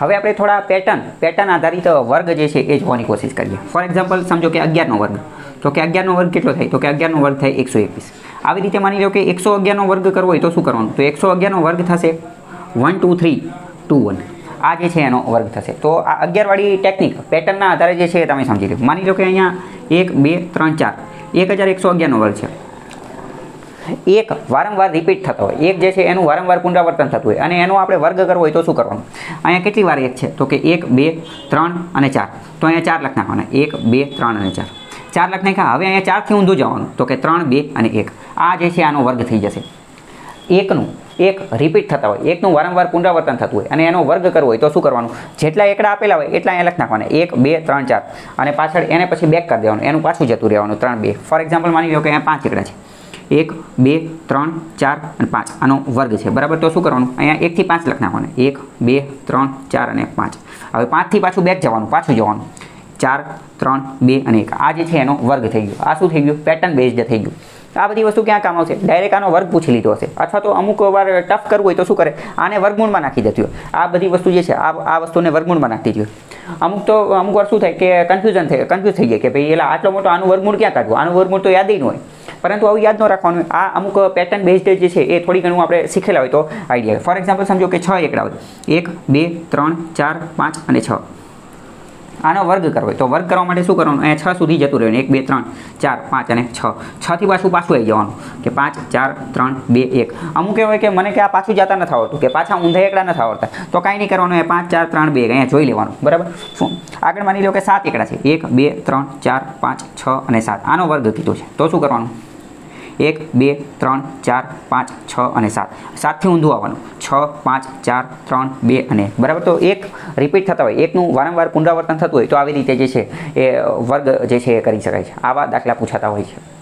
હવે આપણે થોડા પેટર્ન પેટર્ન આધારિત વર્ગ જે છે એ જોવાની કોશિશ કરીએ. ફોર એક્ઝામ્પલ સમજો કે અગિયારનો વર્ગ. તો કે અગિયારનો વર્ગ કેટલો થાય? તો કે અગિયારનો વર્ગ થાય એકસો એકવીસ. આવી રીતે માની લો કે એકસો અગિયારનો વર્ગ કરવો હોય તો શું કરવાનું? તો એકસો અગિયારનો વર્ગ થશે one two three two one આ જે છે એનો વર્ગ થશે. તો આ અગિયારવાળી ટેકનિક પેટર્નના આધારે જે છે એ તમે સમજી લો માની લો કે અહીંયા એક, બે, ત્રણ, ચાર. એક હજાર એકસો અગિયારનો વર્ગ છે. એક વારંવાર રિપીટ થતો હોય. એક જે છે એનું વારંવાર પુનરાવર્તન થતું હોય. અને એનો આપણે વર્ગ કરવો હોય તો શું કરવાનું? અહીંયા કેટલી વાર એક છે? તો કે એક, બે, ત્રણ અને ચાર. તો અહીંયા ચાર લખ નાખવાના. એક, બે, ત્રણ અને ચાર. ચાર લખ નાખ્યા. હવે અહીંયા ચારથી ઊંધું જવાનું. તો કે ત્રણ, બે અને એક. આ જે છે આનો વર્ગ થઈ જશે. એકનું, એક રિપીટ થતા હોય. એકનું વારંવાર પુનરાવર્તન થતું હોય. અને એનો વર્ગ કરવો હોય તો શું કરવાનું? જેટલા એકડા આપેલા હોય, એટલા અહીંયા લખ નાખવાના. એક, બે, ત્રણ, ચાર. અને પાછળ એને પછી બેક કરી દેવાનું. એનું પાછું જતું રહેવાનું. ત્રણ, બે. ફોર એક્ઝામ્પલ માની લો કે અહીંયા પાંચ એકડા છે. એક, બે, ત્રણ, ચાર અને પાંચ. આનો વર્ગ છે. બરાબર? તો શું કરવાનું? અહીંયા એકથી પાંચ લખ એક, બે, ત્રણ, ચાર અને પાંચ. હવે પાંચથી પાછું બેક જવાનું, પાછું જવાનું. ચાર, ત્રણ, બે અને એક. આ જે છે એનો વર્ગ થઈ ગયો. આ શું થઈ ગયું? પેટર્ન બેઝડ થઈ ગયું. આ બધી વસ્તુ ક્યાં કામ આવશે? ડાયરેક્ટ આનો વર્ગ પૂછી લીધો હશે. અથવા તો અમુક વાર ટફ કરવું હોય તો શું કરે? આને વર્ગમૂળમાં નાખી દેતી હોય. આ બધી વસ્તુ જે છે, આ આ વસ્તુને વર્ગમૂળમાં નાખી હોય અમુક તો અમુક વાર શું થાય કે કન્ફ્યુઝન થાય કન્ફ્યુઝ થઈ જાય કે ભાઈ એટલે આટલો મોટો આનું વર્ગમૂળ ક્યાં કાઢવું? આનું વર્ગમૂળ તો યાદ ન હોય. પરંતુ આવું યાદ ન રાખવાનું. આ અમુક પેટર્ન બેઝડ જે છે, એ થોડી ઘણું આપણે શીખેલા હોય તો આઈડિયા ફોર એક્ઝામ્પલ સમજો કે છ એકડા હોય. એક, બે, ત્રણ, ચાર, પાંચ અને છ. આનો વર્ગ કરવો હોય. તો વર્ગ કરવા માટે શું કરવાનું? અહીંયા છ સુધી જતું રહેવાનું એક, બે, ત્રણ, ચાર, પાંચ અને છ. છથી પાછું પાછું આવી જવાનું. કે પાંચ, ચાર, ત્રણ, બે, એક. અમુક એવું હોય કે મને કે આ પાછું જતા નથી આવડતું, કે પાછા ઊંધા એકડા નથી આવડતા. તો કાંઈ નહીં કરવાનું એ પાંચ, ચાર, ત્રણ, બે અહીંયા જોઈ લેવાનું. બરાબર? શું? આગળ માની લો કે સાત એકડા છે. એક, બે, ત્રણ, ચાર, પાંચ, છ અને સાત. આનો વર્ગ કીધો છે. તો શું કરવાનું? એક, બે, ત્રણ, ચાર, પાંચ, છ અને સાત. સાતથી ઊંધું આવવાનું. છ, પાંચ, ચાર, ત્રણ, બે અને બરાબર? તો એક રિપીટ થતા હોય. એકનું વારંવાર પુનરાવર્તન થતું હોય તો આવી રીતે જે છે એ વર્ગ જે છે એ કરી શકાય છે. આવા દાખલા પૂછાતા હોય છે.